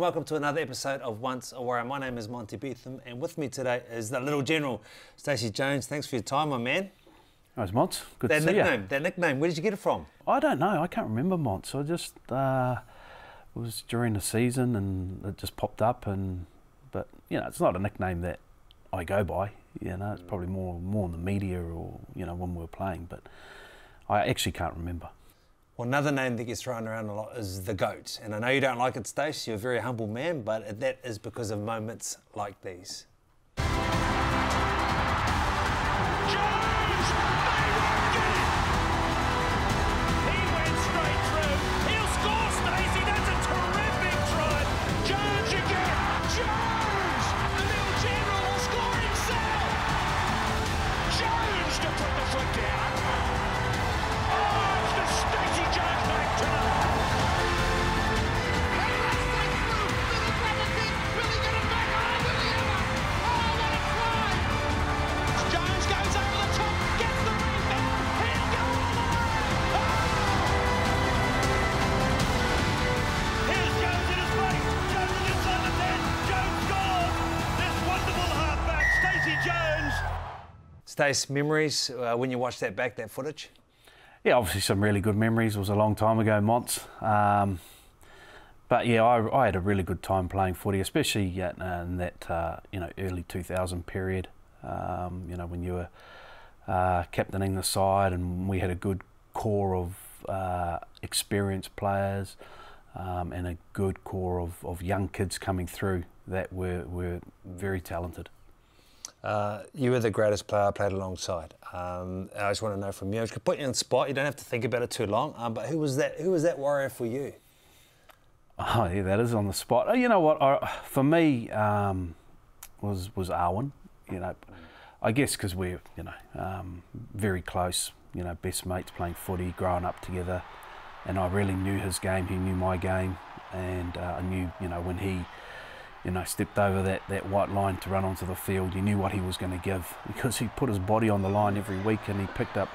And welcome to another episode of Once a Warrior. My name is Monty Betham and with me today is the little general, Stacey Jones. Thanks for your time, my man. How's Mons? Good That to see nickname, you. that nickname, where did you get it from? I don't know. I can't remember Mons. I just uh, it was during the season and it just popped up. And but you know, it's not a nickname that I go by. You know, it's probably more more in the media or you know when we were playing. But I actually can't remember. Well, another name that gets thrown around a lot is the GOAT. And I know you don't like it, Stace, you're a very humble man, but that is because of moments like these. Stace, memories uh, when you watch that back, that footage? Yeah, obviously some really good memories. It was a long time ago, Monts. Um, but yeah, I, I had a really good time playing footy, especially uh, in that uh, you know early 2000 period. Um, you know when you were uh, captaining the side, and we had a good core of uh, experienced players um, and a good core of, of young kids coming through that were were very talented. Uh, you were the greatest player I played alongside. Um, I just want to know from you. I could put you on the spot. You don't have to think about it too long. Um, but who was that? Who was that warrior for you? Oh, yeah, that is on the spot. Oh, You know what? I, for me, um, was was Awen. You know, I guess because we're you know um, very close. You know, best mates playing footy, growing up together, and I really knew his game. He knew my game, and uh, I knew you know when he you know stepped over that, that white line to run onto the field, you knew what he was going to give because he put his body on the line every week, and he picked up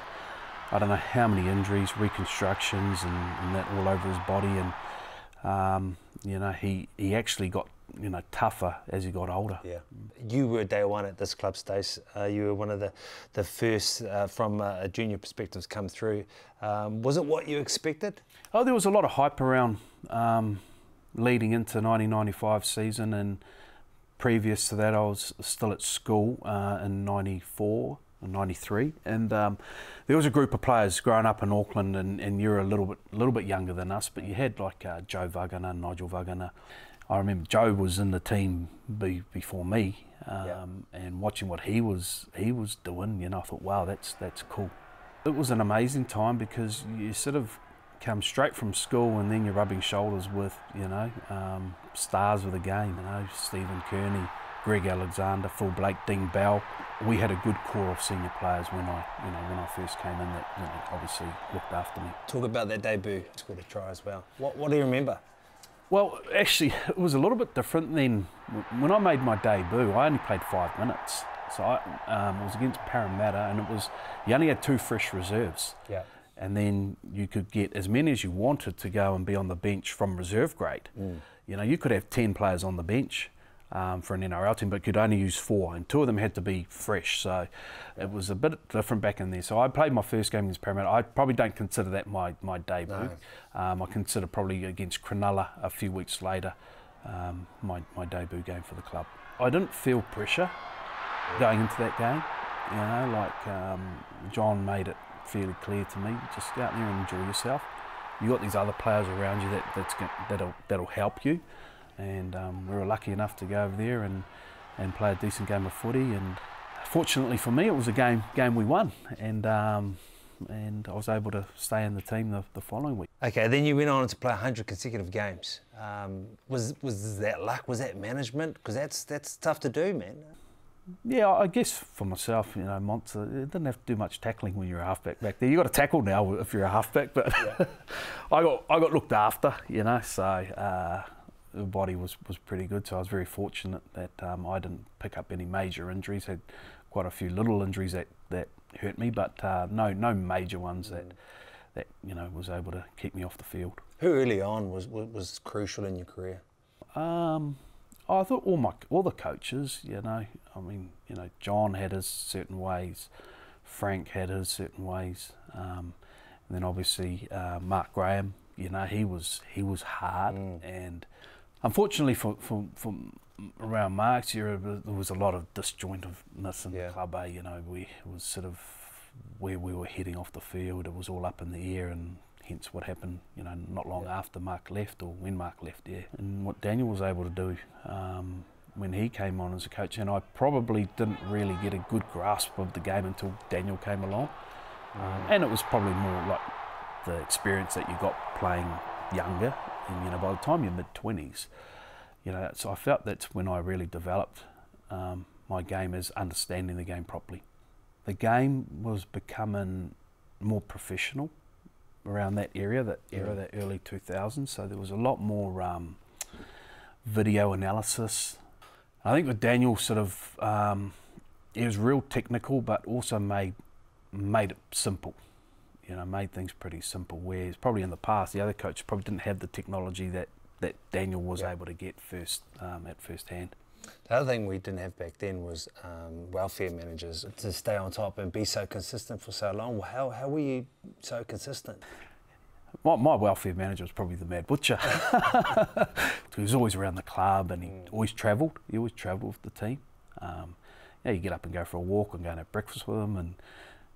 I don't know how many injuries, reconstructions, and, and that all over his body, and um, you know he he actually got you know tougher as he got older. Yeah. You were day one at this club, Stace. Uh, you were one of the, the first uh, from a junior perspective to come through. Um, was it what you expected? Oh, there was a lot of hype around um, leading into 1995 season, and previous to that, I was still at school uh, in '94 and '93, and um, there was a group of players growing up in Auckland, and, and you were a little bit, a little bit younger than us, but you had like uh, Joe Vagana, Nigel Vagana. I remember Joe was in the team be, before me, um, Yeah. and watching what he was he was doing, you know, I thought, wow, that's that's cool. It was an amazing time because you sort of come straight from school and then you're rubbing shoulders with, you know, um, stars of the game, you know, Stephen Kearney, Greg Alexander, Phil Blake, Dean Bell. We had a good core of senior players when I, you know, when I first came in that, you know, obviously looked after me. Talk about that debut. Scored a try as well. What, what do you remember? Well, actually, it was a little bit different then. When I made my debut, I only played five minutes. So I, um, it was against Parramatta, and it was you only had two fresh reserves. Yeah. And then you could get as many as you wanted to go and be on the bench from reserve grade. You know, you could have 10 players on the bench um, for an NRL team, but could only use four, and two of them had to be fresh. So it was a bit different back in there. So I played my first game against Parramatta. I probably don't consider that my, my debut. Um, I consider probably against Cronulla a few weeks later um, my, my debut game for the club. I didn't feel pressure going into that game. You know, like um, John made it fairly clear to me. Just go out there and enjoy yourself. You got these other players around you that, that's that'll, that'll help you. And um, we were lucky enough to go over there and, and play a decent game of footy. And fortunately for me, it was a game game we won. And um, and I was able to stay in the team the, the following week. Okay, then you went on to play 100 consecutive games. Um, was was that luck? Was that management? Because that's that's tough to do, man. Yeah, I guess for myself, you know, uh, it didn't have to do much tackling when you're a halfback back there. You've got to tackle now if you're a halfback, but I got I got looked after, you know, so uh, the body was, was pretty good. So I was very fortunate that um, I didn't pick up any major injuries. Had quite a few little injuries that, that hurt me, but uh, no no major ones that that you know was able to keep me off the field. Who early on was was, was crucial in your career? Um, I thought all my all the coaches, you know, I mean, you know, John had his certain ways, Frank had his certain ways, um, and then obviously uh, Mark Graham, you know, he was he was hard, and unfortunately for, for, for around Mark's era, there was a lot of disjointedness in Yeah. the club. Eh? You know, we it was sort of where we were heading off the field. It was all up in the air, and hence what happened. You know, not long Yeah. after Mark left, or when Mark left, yeah. And what Daniel was able to do um, when he came on as a coach, and I probably didn't really get a good grasp of the game until Daniel came along, um, and it was probably more like the experience that you got playing younger, and you know, by the time you're mid twenties, you know, so I felt that's when I really developed um, my game as understanding the game properly. The game was becoming more professional around that area, that era, that early 2000s. So there was a lot more um, video analysis. I think with Daniel, sort of, um, he was real technical, but also made made it simple. You know, made things pretty simple. Whereas probably in the past, the other coach probably didn't have the technology that that Daniel was Yeah. able to get first um, at first hand. The other thing we didn't have back then was um, welfare managers to stay on top and be so consistent for so long. How, how were you so consistent? My, my welfare manager was probably the Mad Butcher. he was always around the club and he always travelled. He always travelled with the team. Um, yeah, you get up and go for a walk and go and have breakfast with him, and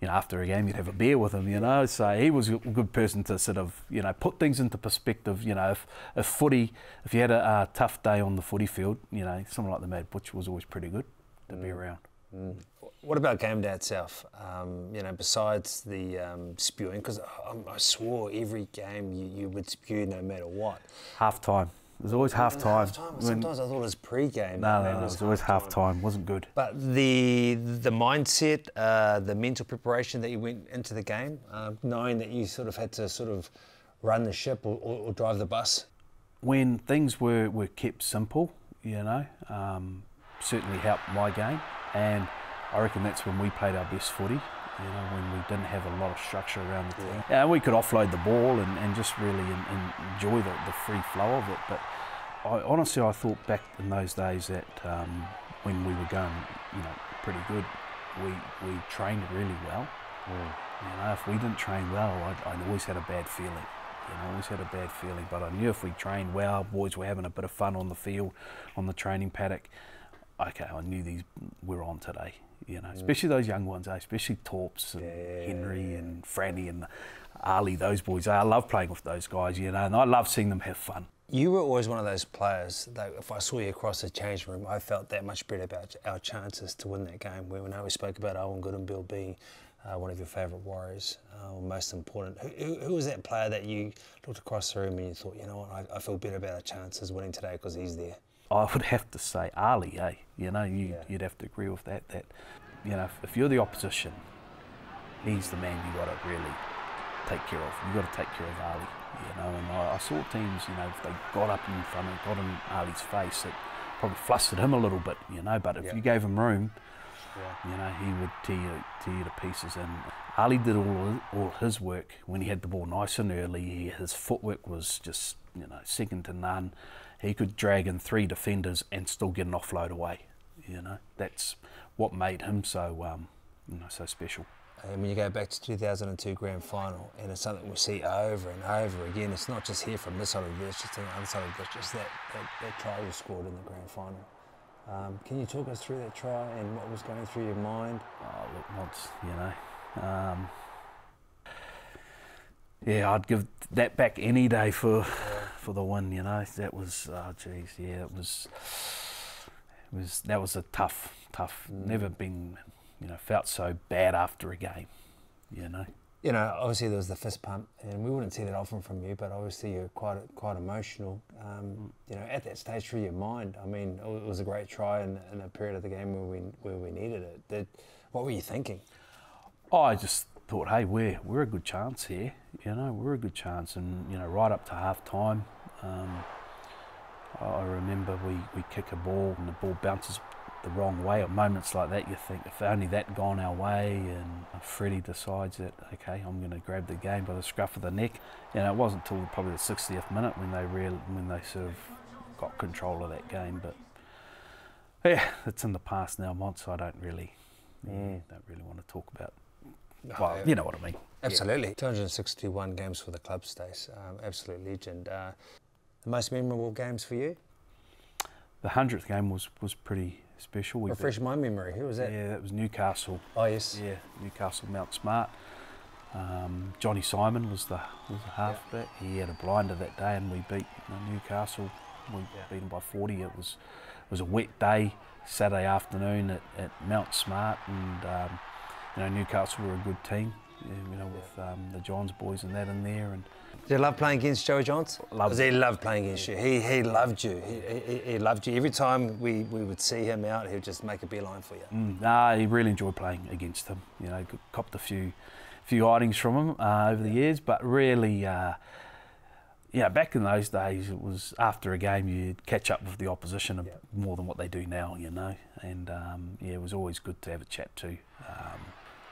you know after a game you'd have a beer with him. You know, so he was a good person to sort of you know put things into perspective. You know, if, if footy, if you had a, tough day on the footy field, you know someone like the Mad Butcher was always pretty good to be around. What about game day itself? Um, you know, besides the um, spewing, because I, I swore every game you, you would spew no matter what. Half time. There's always half time. Half-time. Sometimes I thought it was pre-game. No, but no, maybe no, it was always half time. Wasn't good. But the the mindset, uh, the mental preparation that you went into the game, uh, knowing that you sort of had to sort of run the ship or, or, or drive the bus. when things were, were kept simple, you know, um, certainly helped my game. And I reckon that's when we played our best footy, you know, when we didn't have a lot of structure around the team. Yeah, we could offload the ball and, and just really en- enjoy the, the free flow of it. But I, honestly, I thought back in those days that um, when we were going, you know, pretty good, we, we trained really well. You know, if we didn't train well, I, I always had a bad feeling. You know, I always had a bad feeling. But I knew if we trained well, boys were having a bit of fun on the field, on the training paddock. Okay, I knew these we were on today. You know, especially those young ones, eh? especially Torps and Yeah, Henry and Franny and Ali. Those boys, eh? I love playing with those guys. You know, and I love seeing them have fun. You were always one of those players that if I saw you across the change room, I felt that much better about our chances to win that game. We know we spoke about Awen Guttenbeil being uh, one of your favourite warriors, uh, or most important. Who, who, who was that player that you looked across the room and you thought, you know what, I, I feel better about our chances winning today because he's there? I would have to say Ali, eh? You know, you, Yeah. you'd have to agree with that. That, you know, if, if you're the opposition, he's the man you got to really take care of. You got to take care of Ali, you know. And I, I saw teams, you know, if they got up in front and got in Ali's face, it probably flustered him a little bit, you know. But if Yeah. you gave him room, Yeah. you know, he would tear you, tear you to pieces. And Ali did all all his work when he had the ball nice and early. He, his footwork was just, you know, second to none. He could drag in three defenders and still get an offload away. You know, that's what made him so, um, you know, so special. And when you go back to 2002 grand final, and it's something we see over and over again, it's not just here from this side of the ditch, it's on the other side of the ditch, it's that, that, that try was scored in the grand final. Um, can you talk us through that try and what was going through your mind? Oh, look, once, you know. Um, yeah, I'd give that back any day for for the win. You know, that was oh geez, yeah, it was it was that was a tough, tough. Never been, you know, felt so bad after a game. You know, You know, obviously there was the fist pump, and we wouldn't see that often from you, but obviously you're quite quite emotional. Um, you know, at that stage through your mind, I mean, it was a great try in, in a period of the game where we where we needed it. Did, what were you thinking? Oh, I just thought, hey, we're we're a good chance here. You know, we're a good chance, and you know, right up to half time. Um, I remember we, we kick a ball and the ball bounces the wrong way. At moments like that, you think if only that gone our way, and Freddie decides that okay, I'm going to grab the game by the scruff of the neck. You know, it wasn't until probably the 60th minute when they real when they sort of got control of that game. But yeah, it's in the past now, Mont, so I don't really, yeah, don't really want to talk about. Well, yeah. you know what I mean. Absolutely. 261 games for the club, Stace. Um, absolute legend. Uh, the most memorable games for you? The hundredth game was was pretty special. We Refresh my memory. Who was that? Yeah, that was Newcastle. Oh, yes. Yeah, Newcastle Mount Smart. Um, Johnny Simon was the was the halfback. He had a blinder that day, and we beat Newcastle. We beat them by 40. It was it was a wet day, Saturday afternoon at, at Mount Smart, and um, you know Newcastle were a good team. You know, with um, the Johns boys and that in there, and Did you love playing against Joey Johns? Loved he loved playing against you. He, he loved you. He, he, he loved you. Every time we, we would see him out, he would just make a beeline for you. Mm, nah, he really enjoyed playing against him. You know, copped a few, few outings from him uh, over the years, but really, uh, yeah, back in those days, it was after a game you'd catch up with the opposition Yeah. more than what they do now. You know, and um, yeah, it was always good to have a chat to. Um,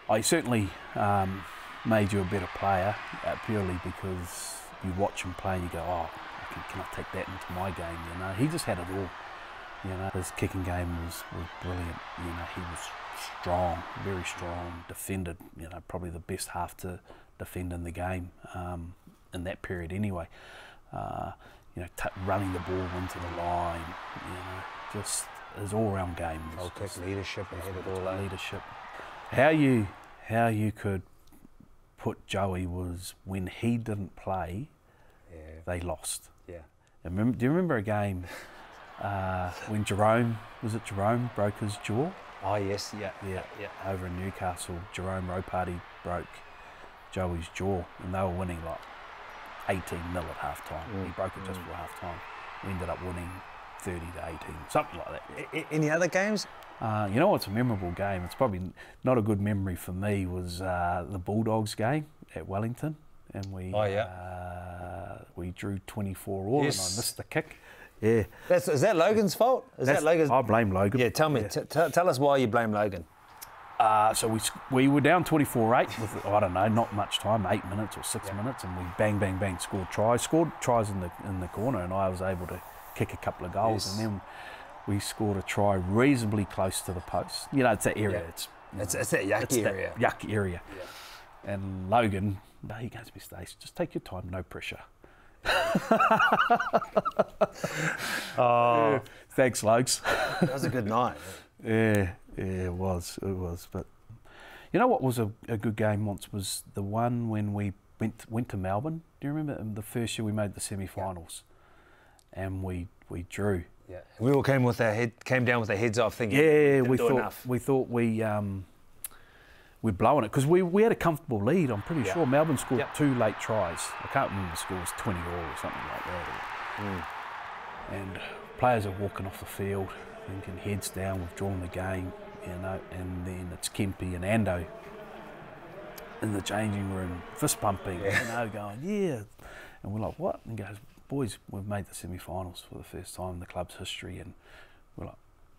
I certainly um, made you a better player uh, purely because you watch him play and you go, oh, I can, can I take that into my game? You know, he just had it all. You know, his kicking game was, was brilliant. You know, he was strong, very strong, defended, you know, probably the best half to defend in the game um, in that period anyway. Uh, you know, t- running the ball into the line, you know, just his all-round game was, kick, was leadership, and head it all out. leadership. How you how you could put Joey was when he didn't play, Yeah, they lost. yeah. And remember, do you remember a game uh, when Jerome was it Jerome broke his jaw? Oh, yes, yeah. Yeah, yeah. over in Newcastle, Jerome Ropati broke Joey's jaw, and they were winning like 18 nil at half time. He Mm, broke it just mm. for half time. We ended up winning 30 to 18, something like that. A- a- any other games? Uh, you know what's a memorable game? It's probably not a good memory for me. Was uh, the Bulldogs game at Wellington, and we Oh, yeah. uh, we drew 24 all, Yes. and I missed the kick. Yeah, That's, is that Logan's fault? Is That's- that Logan's? I blame Logan. yeah, tell me. T- t- tell us why you blame Logan. Uh, so we we were down 24-8 with I don't know, not much time, eight minutes or six Yeah. minutes, and we bang bang bang scored tries, scored tries in the in the corner, and I was able to kick a couple of goals, Yes. and then we scored a try reasonably close to the post. You know, it's that area. Yeah. It's It's, it's that yucky it's that area. yuck area. And Logan, no, he goes me, Stace, just take your time, no pressure. Oh, Thanks, Logs. that was a good night. yeah, yeah, it was, it was. But you know what was a, a good game once was the one when we went went to Melbourne. Do you remember um, the first year we made the semi-finals, and we we drew. Yeah. We all came with our head, came down with our heads off, thinking, Yeah, "Didn't we thought enough." we thought we um, we'd blown it because we, we had a comfortable lead. I'm pretty Yeah. sure Melbourne scored Yep. two late tries. I can't remember the score was 20 all or something like that. Mm. And players are walking off the field, thinking heads down, we've drawn the game, you know. And then it's Kempy and Ando in the changing room, fist pumping, Yeah. you know, going yeah. And we're like, what? And he goes, boys, we've made the semi-finals for the first time in the club's history, and we're like,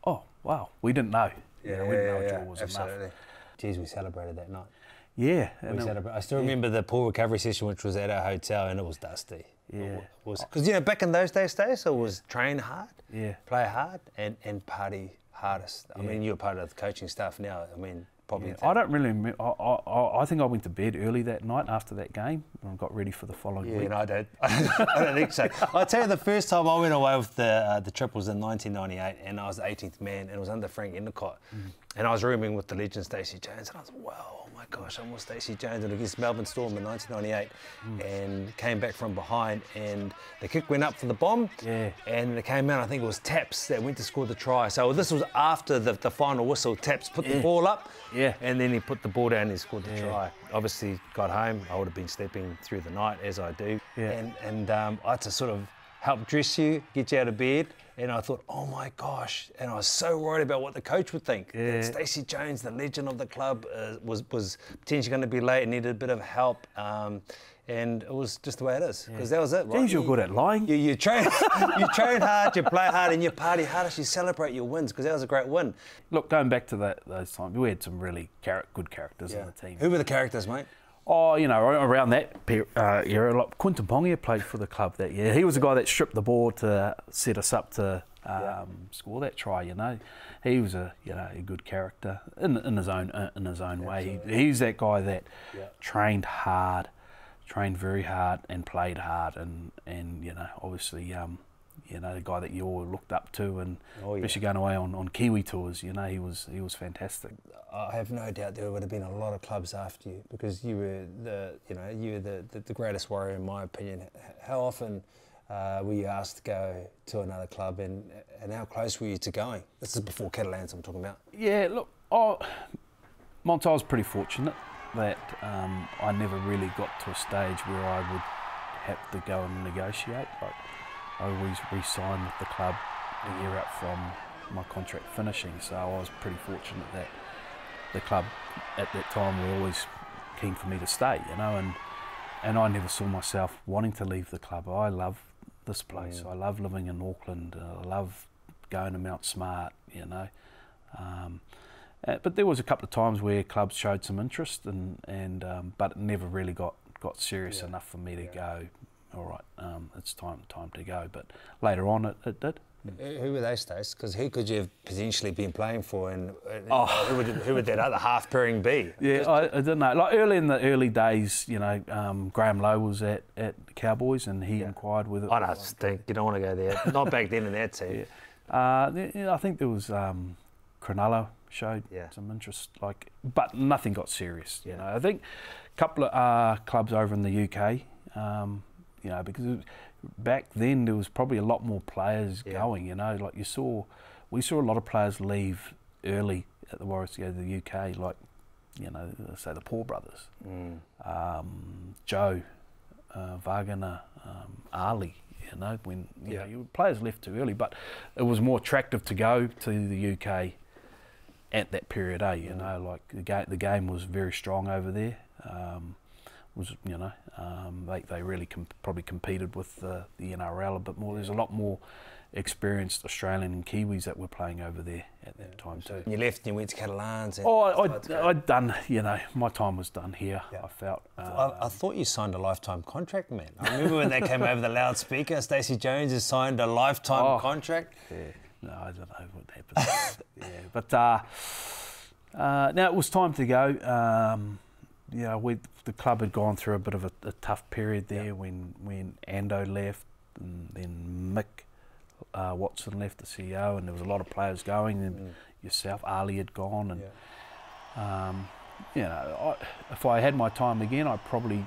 oh wow, we didn't know. You know, we didn't know a draw was enough. absolutely. Geez, we celebrated that night. Yeah, We and it- celebrate. I still remember the pool recovery session, which was at our hotel, and it was dusty. Yeah. because oh. you know back in those days, days, it was train hard, yeah, play hard, and, and party hardest. I mean, you're part of the coaching staff now. I mean, probably. yeah. I don't really. I, I, I think I went to bed early that night after that game and got ready for the following Yeah, week. no, I don't. I don't think so. I'll tell you, the first time I went away with the uh, the triples in 1998, and I was the 18th man, and it was under Frank Endacott, Mm-hmm. and I was rooming with the legend Stacey Jones, and I was wow, my gosh, I'm with Stacey Jones and against Melbourne Storm in 1998, Mm. and came back from behind, and the kick went up for the bomb, Yeah. and it came out. I think it was Taps that went to score the try. So this was after the, the final whistle. Taps put the ball up, Yeah. and then he put the ball down and he scored the Yeah. try. Obviously, got home. I would have been sleeping through the night as I do. Yeah. And, and um, I had to sort of help dress you, get you out of bed. And I thought, oh my gosh. And I was so worried about what the coach would think. Yeah. Stacey Jones, the legend of the club, uh, was, was potentially going to be late and needed a bit of help. Um, and it was just the way it is. Because that was it, right? Geez, you're You- good at lying. you, you train, you train hard, you play hard, and you party hard. As you celebrate your wins because that was a great win. Look, going back to that those times, we had some really char- good characters in the team. Who were the characters, mate? Oh, you know, around that uh, era, like Quentin Pongia played for the club that year. He was the guy that stripped the ball to set us up to um, Yeah. score that try. You know, he was a you know a good character in, in his own uh, in his own way. He, he's that guy that Yeah. trained hard, trained very hard, and played hard, and and you know obviously. Um, you know, the guy that you all looked up to, and Oh, yeah. especially going away on, on Kiwi tours, you know, he was he was fantastic. I have no doubt there would have been a lot of clubs after you because you were the, you know, you were the, the, the greatest warrior in my opinion. How often uh, were you asked to go to another club, and and how close were you to going? This is before Catalans I'm talking about. Yeah, look, oh, Monty, I was pretty fortunate that um, I never really got to a stage where I would have to go and negotiate. Like, I always re-signed with the club a year out from my contract finishing, so I was pretty fortunate that the club at that time were always keen for me to stay, you know, and and I never saw myself wanting to leave the club. I love this place. I love living in Auckland. Uh, I love going to Mount Smart, you know. Um, uh, but there was a couple of times where clubs showed some interest, and and um, but it never really got got serious Yeah. enough for me to Yeah. go. All right, um, it's time time to go. But later on, it, it did. Who were those days? Because who could you have potentially been playing for, and uh, Oh. who, would, who would that other half pairing be? Yeah, I, I don't know. Like early in the early days, you know, um, Graham Lowe was at, at Cowboys, and he Yeah. inquired whether. I don't think you don't want to go there. Not back then in that team. Uh, I think there was um, Cronulla showed Yeah. some interest, like, but nothing got serious. You know, I think a couple of uh, clubs over in the UK, um, you know, because it, back then there was probably a lot more players Yeah. going. You know, like you saw, we saw a lot of players leave early at the Warriors to go to the UK, like, you know, say the Paul brothers, Mm. um, Joe, uh, Vagana, um, Ali. You know, when you Yeah. know, you, players left too early, but it was more attractive to go to the UK at that period. Eh, you know, like the game, the game was very strong over there. Um, was you know, um, they they really com- probably competed with the, the NRL a bit more. There's a lot more experienced Australian and Kiwis that were playing over there at that time too. You left and you went to Catalans. And Oh, I, I'd, I'd done, you know, my time was done here. Yeah. I felt. I, Uh, I thought you signed a lifetime contract, man. I remember when they came over the loudspeaker. Stacey Jones has signed a lifetime Oh. contract. yeah, no, I don't know what happened. yeah, but uh, uh, now it was time to go. Um, know, we, the club had gone through a bit of a, a tough period there Yeah. when, when Ando left and then Mick uh, Watson left, the CEO, and there was a lot of players going, and Mm. yourself, Ali had gone, and Yeah. Um, you know, I, if I had my time again, I probably,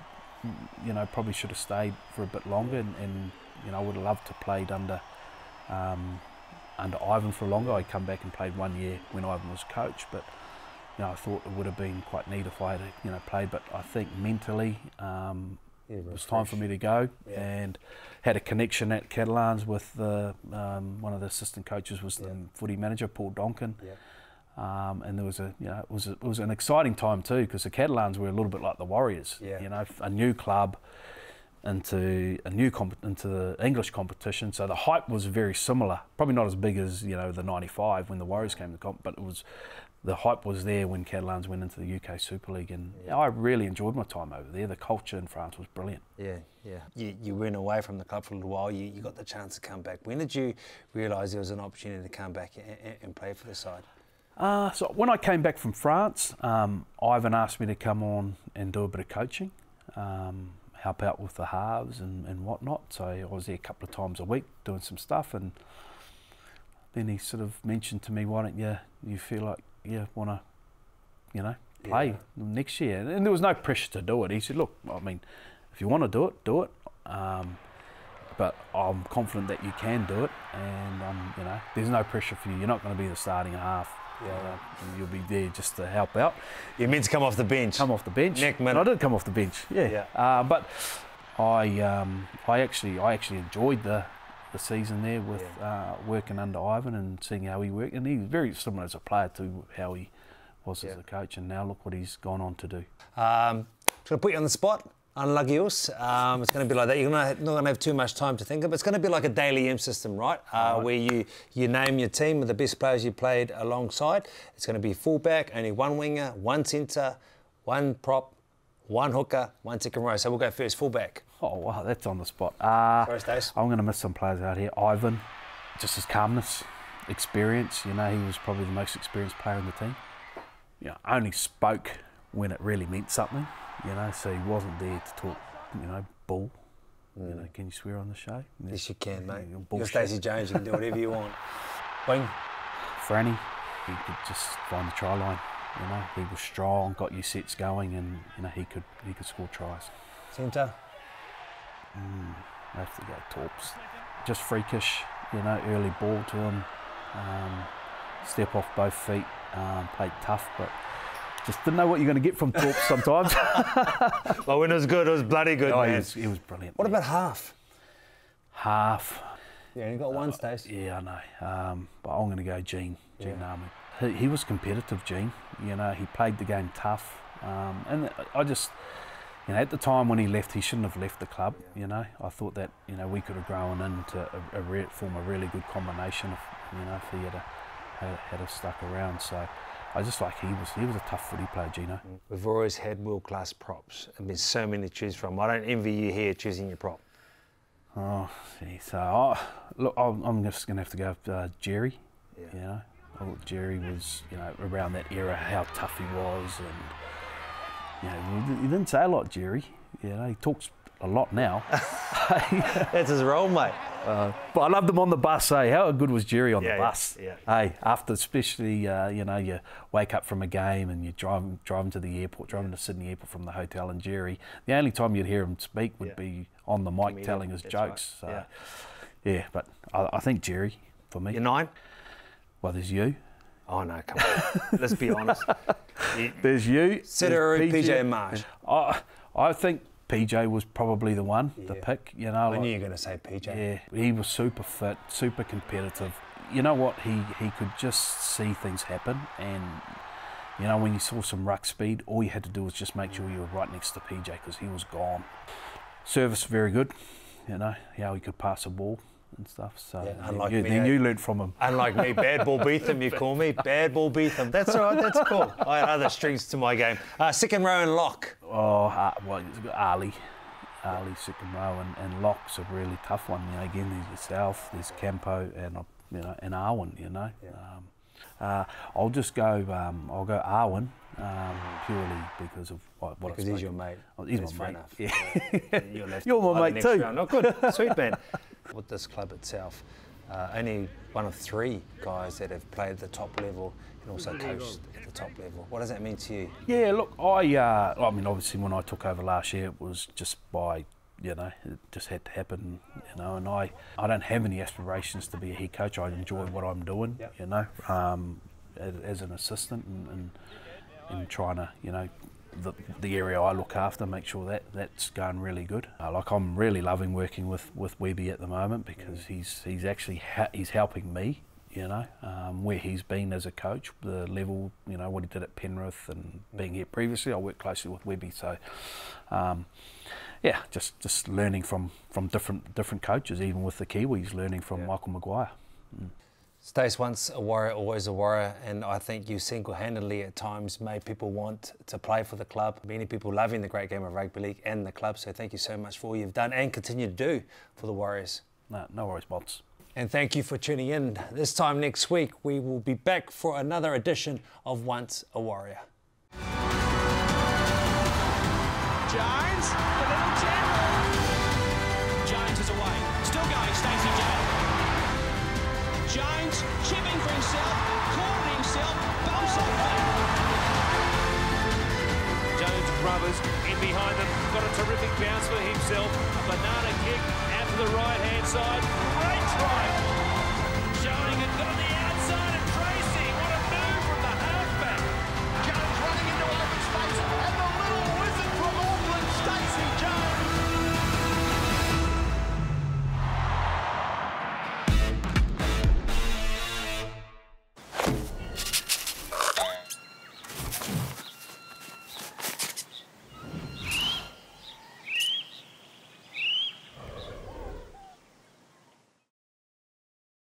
you know, probably should have stayed for a bit longer, and, and you know, I would have loved to played under, um, under Ivan for longer. I come back and played one year when Ivan was coach, but you know, I thought it would have been quite neat if I had, you know, played. But I think mentally, um, Yeah, it was time for me to go, Yeah. and had a connection at Catalans with the, um, one of the assistant coaches was Yeah. the footy manager Paul Donkin. Yeah. Um, and there was a, you know, it was a, it was an exciting time too because the Catalans were a little bit like the Warriors. Yeah. You know, a new club into a new comp- into the English competition. So the hype was very similar. Probably not as big as you know the '95 when the Warriors came to comp, but it was the hype was there when Catalans went into the UK Super League, and Yeah. I really enjoyed my time over there. The culture in France was brilliant. Yeah, yeah. You, you went away from the club for a little while. You, you got the chance to come back. When did you realise there was an opportunity to come back and, and, play for the side? Uh, so when I came back from France, um, Ivan asked me to come on and do a bit of coaching, um, help out with the halves and, and whatnot. So I was there a couple of times a week doing some stuff, and then he sort of mentioned to me, "Why don't you you feel like you want to, you know, play Yeah. next year?" And there was no pressure to do it. He said, "Look, I mean, if you want to do it, do it." Um, but I'm confident that you can do it, and um, you know, there's no pressure for you. You're not going to be the starting half. Yeah. You'll be there just to help out. You meant to come off the bench. Come off the bench. Nick And I did come off the bench. Yeah. Yeah. Uh, but I, um, I actually, I actually enjoyed the, the season there with uh, working under Ivan and seeing how he worked, and he's very similar as a player to how he was Yeah. as a coach, and now look what he's gone on to do. Um, should I put you on the spot? Unlucky us. Um, it's going to be like that. You're gonna, not going to have too much time to think of. It's going to be like a Dally M system, right? Uh, Where you, you name your team with the best players you played alongside. It's going to be fullback, only one winger, one centre, one prop, one hooker, one second row. So we'll go first, fullback. Oh wow, that's on the spot. Uh, Sorry, Stace. I'm going to miss some players out here. Ivan, just his calmness, experience. You know, he was probably the most experienced player in the team. You know, only spoke when it really meant something. You know, so he wasn't there to talk. You know, bull. You know, can you swear on the show? Yes, you can, mate. Yeah, You're. Stacey Jones. You can do whatever you want. Wing. Franny, he could just find the try line. You know, he was strong, got your sets going, and you know he could he could score tries. Centre. I have to go Torps. Just freakish, you know, early ball to him. Um, step off both feet, um, played tough, but just didn't know what you're going to get from Torps sometimes. Well, when it was good, it was bloody good, oh, he man. was, he was brilliant. What man. about half? half? Yeah, you got one, Stace. Yeah, I know. Um, but I'm going to go Gene, Gene Yeah. Ngamu. He, he was competitive, Gene. You know, he played the game tough. Um, and I just, you know, at the time when he left, he shouldn't have left the club. You know, I thought that, you know, we could have grown into a, a re- form a really good combination if, you know, if he had, a, had, had have stuck around. So I just like he was, he was a tough footy player, Gino. We've always had world class props and been so many to choose from. I don't envy you here choosing your prop. Oh, see, so I, look, I'm, I'm just going to have to go with uh, Jerry. Yeah. You know, I thought Jerry was, you know, around that era, how tough he was, and you know, he, he didn't say a lot, Jerry. You know, he talks a lot now. That's his role, mate. Uh, but I loved him on the bus. Hey, how good was Jerry on Yeah, the bus? yeah. Hey, after especially, uh, you know, you wake up from a game and you're driving driving to the airport, driving to Sydney Airport from the hotel, and Jerry, the only time you'd hear him speak would Yeah. be on the mic Comedian, telling his that's right, jokes. So, yeah. yeah. but I, I think Jerry for me. You're nine? Well, there's you. Oh, no, come on. Let's be honest. There's you. Cetera, there's PJ Marsh. I, I think PJ was probably the one Yeah. pick. You know, I like- knew you were going to say PJ. Yeah, he was super fit, super competitive. You know what? He he could just see things happen, and you know when you saw some ruck speed, all you had to do was just make sure you were right next to PJ because he was gone. Service very good. You know how he could pass a ball and stuff. So Yeah, you, me, then you learned from him. Unlike me, bad ball Betham, you call me. Bad ball Betham. That's all right, that's cool. I had other strings to my game. Uh, second row and lock. Oh, uh, well, it's got Ali. Ali second row and, and Locke's a really tough one. You know, again, there's yourself, there's Campo, and uh, you know, and Awen. You know, um, uh, I'll just go. Um, I'll go Awen um, purely because of what, what Because I've he's your mate. Oh, he's That's my mate. enough. Yeah. You're, left You're my mate too. round. Oh, good. Sweet, man. With this club itself, uh, only one of three guys that have played at the top level and also coached at the top level. What does that mean to you? Yeah, look, I, uh, I mean, obviously, when I took over last year, it was just by, you know, it just had to happen, you know. And I, I don't have any aspirations to be a head coach. I enjoy what I'm doing, Yep. you know, um, as, as an assistant and, and, and trying to, you know, the, the area I look after, make sure that that's going really good. Uh, like I'm really loving working with with Webby at the moment because he's he's actually ha- he's helping me. You know um, where he's been as a coach, the level, you know what he did at Penrith and being here previously. I worked closely with Webby, so um, yeah, just just learning from from different different coaches, even with the Kiwis, learning from Yeah. Michael Maguire. Mm. Stace once a warrior, always a warrior, and I think you single-handedly at times made people want to play for the club. Many people loving the great game of rugby league and the club. So thank you so much for all you've done and continue to do for the Warriors. No, no worries, Bots. And thank you for tuning in. This time next week, we will be back for another edition of Once a Warrior. Jones, himself, cornered himself, bumps off. Jones brothers in behind them, got a terrific bounce for himself. A banana kick out to the right hand side. Great try. Showing it got the out.